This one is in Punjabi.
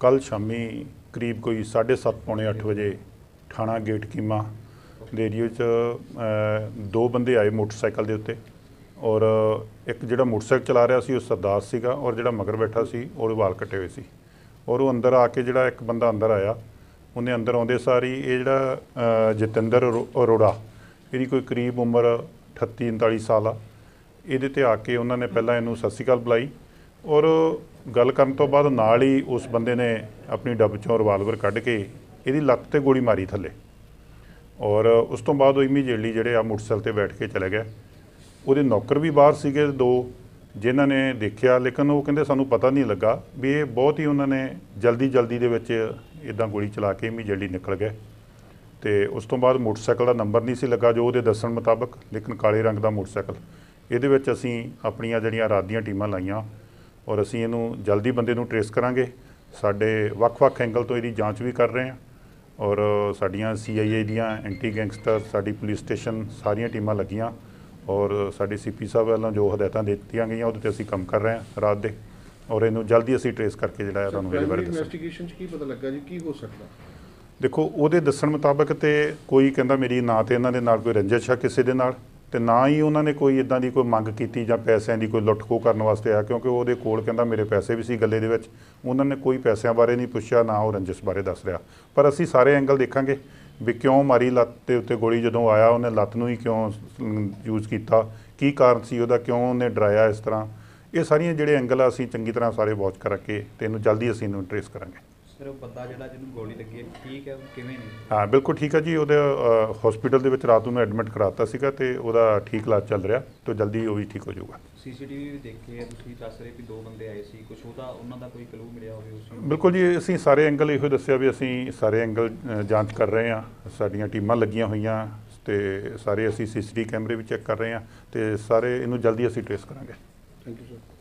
ਕੱਲ ਸ਼ਾਮੀ ਕਰੀਬ ਕੋਈ 7:30 ਪੌਣੇ 8 ਵਜੇ ਥਾਣਾ ਗੇਟ ਕੀਮਾ ਦੇ ਏਰੀਏ 'ਚ ਦੋ ਬੰਦੇ ਆਏ ਮੋਟਰਸਾਈਕਲ ਦੇ ਉੱਤੇ ਔਰ ਇੱਕ ਜਿਹੜਾ ਮੋਟਰਸਾਈਕਲ ਚਲਾ ਰਿਹਾ ਸੀ ਉਹ ਸਰਦਾਰ ਸੀਗਾ ਔਰ ਜਿਹੜਾ ਮਗਰ ਬੈਠਾ ਸੀ ਉਹਦੇ ਵਾਲ ਕੱਟੇ ਹੋਏ ਸੀ ਔਰ ਉਹ ਅੰਦਰ ਆ ਕੇ ਜਿਹੜਾ ਇੱਕ ਬੰਦਾ ਅੰਦਰ ਆਇਆ, ਉਹਨੇ ਅੰਦਰ ਆਉਂਦੇ ਸਾਰੀ ਇਹ ਜਿਹੜਾ ਜਤਿੰਦਰ ਅਰੋ- ਅਰੋੜਾ, ਇਹਦੀ ਕੋਈ ਕਰੀਬ ਉਮਰ 38 39 ਸਾਲ ਆ। ਇਹਦੇ ਤੇ ਆ ਕੇ ਉਹਨਾਂ ਨੇ ਪਹਿਲਾਂ ਇਹਨੂੰ ਸਤਿ ਸ਼੍ਰੀ ਅਕਾਲ ਬੁਲਾਈ ਔਰ ਗੱਲ ਕਰਨ ਤੋਂ ਬਾਅਦ ਨਾਲ ਹੀ ਉਸ ਬੰਦੇ ਨੇ ਆਪਣੀ ਡੱਬ ਚੋਂ ਰਿਵਾਲਵਰ ਕੱਢ ਕੇ ਇਹਦੀ ਲੱਤ ਤੇ ਗੋਲੀ ਮਾਰੀ ਥੱਲੇ। ਔਰ ਉਸ ਤੋਂ ਬਾਅਦ ਉਹ ਇਮੀਡੀਏਟਲੀ ਜਿਹੜੇ ਆ ਮੋਟਰਸਾਈਕਲ ਤੇ ਬੈਠ ਕੇ ਚਲੇ ਗਏ। ਉਹਦੇ ਨੌਕਰ ਵੀ ਬਾਹਰ ਸੀਗੇ ਦੋ, ਜਿਨ੍ਹਾਂ ਨੇ ਦੇਖਿਆ, ਲੇਕਿਨ ਉਹ ਕਹਿੰਦੇ ਸਾਨੂੰ ਪਤਾ ਨਹੀਂ ਲੱਗਾ ਵੀ ਇਹ ਬਹੁਤ ਹੀ ਉਹਨਾਂ ਨੇ ਜਲਦੀ ਜਲਦੀ ਦੇ ਵਿੱਚ ਇਦਾਂ ਗੋਲੀ ਚਲਾ ਕੇ ਇਮੀਡੀਏਟਲੀ ਨਿਕਲ ਗਏ। ਤੇ ਉਸ ਤੋਂ ਬਾਅਦ ਮੋਟਰਸਾਈਕਲ ਦਾ ਨੰਬਰ ਨਹੀਂ ਸੀ ਲੱਗਾ ਜੋ ਉਹਦੇ ਦੱਸਣ ਮੁਤਾਬਕ, ਲੇਕਿਨ ਕਾਲੇ ਰੰਗ ਦਾ ਮੋਟਰਸਾਈਕਲ। ਇਹਦੇ ਵਿੱਚ ਅਸੀਂ ਆਪਣੀਆਂ ਜਿਹੜੀਆਂ ਰਾਤ ਦੀਆਂ ਟੀਮਾਂ ਲਾਈਆਂ ਔਰ ਅਸੀਂ ਇਹਨੂੰ ਜਲਦੀ ਬੰਦੇ ਨੂੰ ਟਰੇਸ ਕਰਾਂਗੇ। ਸਾਡੇ ਵੱਖ-ਵੱਖ ਐਂਗਲ ਤੋਂ ਇਹਦੀ ਜਾਂਚ ਵੀ ਕਰ ਰਹੇ ਹਾਂ। ਔਰ ਸਾਡੀਆਂ ਸੀਆਈਏ ਦੀਆਂ ਐਂਟੀ ਗੈਂਗਸਟਰ ਸਾਡੀ ਪੁਲਿਸ ਸਟੇਸ਼ਨ ਸਾਰੀਆਂ ਟੀਮਾਂ ਲੱਗੀਆਂ। ਔਰ ਸਾਡੇ ਸੀਪੀ ਸਾਹਿਬ ਵੱਲੋਂ ਜੋ ਹਦਾਇਤਾਂ ਦਿੱਤੀਆਂ ਗਈਆਂ ਉਹਦੇ ਤੇ ਅਸੀਂ ਕੰਮ ਕਰ ਰਹੇ ਹਾਂ ਰਾਤ ਦੇ। ਔਰ ਇਹਨੂੰ ਜਲਦੀ ਅਸੀਂ ਟਰੇਸ ਕਰਕੇ ਜਿਹੜਾ ਹੈ ਤੁਹਾਨੂੰ ਇਹਦੇ ਬਾਰੇ ਦੱਸਾਂਗੇ। ਇਨਵੈਸਟੀਗੇਸ਼ਨ ਚ ਕੀ ਪਤਾ ਲੱਗਾ ਜੀ? ਕੀ ਹੋ ਸਕਦਾ? ਦੇਖੋ ਉਹਦੇ ਦੱਸਣ ਮੁਤਾਬਕ ਤੇ ਕੋਈ ਕਹਿੰਦਾ ਮੇਰੀ ਨਾ ਤੇ ਇਹਨਾਂ ਦੇ ਨਾਲ ਕੋਈ ਰੰਜਿਸ਼ ਆ ਕਿਸੇ ਦੇ ਨਾਲ। ਤੇ ਨਾ ਹੀ ਉਹਨਾਂ ਨੇ ਕੋਈ ਇਦਾਂ ਦੀ ਕੋਈ ਮੰਗ ਕੀਤੀ ਜਾਂ ਪੈਸਿਆਂ ਦੀ ਕੋਈ ਲੁੱਟ ਖੋਹ ਕਰਨ ਵਾਸਤੇ ਆ, ਕਿਉਂਕਿ ਉਹਦੇ ਕੋਲ ਕਹਿੰਦਾ ਮੇਰੇ ਪੈਸੇ ਵੀ ਸੀ ਗੱਲੇ ਦੇ ਵਿੱਚ। ਉਹਨਾਂ ਨੇ ਕੋਈ ਪੈਸਿਆਂ ਬਾਰੇ ਨਹੀਂ ਪੁੱਛਿਆ, ਨਾ ਉਹ ਰੰਜਿਸ਼ ਬਾਰੇ ਦੱਸ ਰਿਹਾ। ਪਰ ਅਸੀਂ ਸਾਰੇ ਐਂਗਲ ਦੇਖਾਂਗੇ ਵੀ ਕਿਉਂ ਮਾਰੀ ਲੱਤ ਦੇ ਉੱਤੇ ਗੋਲੀ ਜਦੋਂ ਆਇਆ, ਉਹਨੇ ਲੱਤ ਨੂੰ ਹੀ ਕਿਉਂ ਯੂਜ਼ ਕੀਤਾ? ਕੀ ਕਾਰਨ ਸੀ ਉਹਦਾ? ਕਿਉਂ ਉਹਨੇ ਡਰਾਇਆ ਇਸ ਤਰ੍ਹਾਂ? ਇਹ ਸਾਰੀਆਂ ਜਿਹੜੇ ਐਂਗਲ ਆ ਅਸੀਂ ਚੰਗੀ ਤਰ੍ਹਾਂ ਸਾਰੇ ਵਾਚ ਕਰਕੇ ਤੇ ਇਹਨੂੰ ਜਲਦੀ ਅਸੀਂ ਇਹਨੂੰ ਟਰੇਸ ਕਰਾਂਗੇ। ਸਰ ਉਹ ਬੰਦਾ ਜਿਹੜਾ ਜਿਹਨੂੰ ਗੋਲੀ ਲੱਗੀ ਹੈ ਠੀਕ ਹੈ ਉਹ ਕਿਵੇਂ ਨੇ ਹਾਂ ਬਿਲਕੁਲ ਠੀਕ ਹੈ ਜੀ। ਉਹਦੇ ਹਸਪੀਟਲ ਦੇ ਵਿੱਚ ਰਾਤ ਨੂੰ ਐਡਮਿਟ ਕਰਾਤਾ ਸੀਗਾ ਤੇ ਉਹਦਾ ਠੀਕ ਇਲਾਜ ਚੱਲ ਰਿਹਾ ਤੇ ਜਲਦੀ ਉਹ ਵੀ ਠੀਕ ਹੋ ਜਾਊਗਾ। ਸੀਸੀਟੀਵੀ ਵੀ ਦੇਖੇ ਤੁਸੀਂ ਦੱਸ ਰਹੇ ਵੀ ਦੋ ਬੰਦੇ ਆਏ ਸੀ ਕੁਝ ਉਹਦਾ ਉਹਨਾਂ ਦਾ ਕੋਈ ਕਲੂ ਮਿਲਿਆ ਹੋਵੇ ਉਸ ਨੂੰ? ਬਿਲਕੁਲ ਜੀ ਅਸੀਂ ਸਾਰੇ ਐਂਗਲ ਇਹੋ ਦੱਸਿਆ ਵੀ ਅਸੀਂ ਸਾਰੇ ਐਂਗਲ ਜਾਂਚ ਕਰ ਰਹੇ ਹਾਂ। ਸਾਡੀਆਂ ਟੀਮਾਂ ਲੱਗੀਆਂ ਹੋਈਆਂ ਤੇ ਸਾਰੇ ਅਸੀਂ ਸੀਸੀਟੀਵੀ ਕੈਮਰੇ ਵੀ ਚੈੱਕ ਕਰ ਰਹੇ ਹਾਂ ਤੇ ਸਾਰੇ ਇਹਨੂੰ ਜਲਦੀ ਅਸੀਂ ਟ੍ਰੇਸ ਕਰਾਂਗੇ। Thank you sir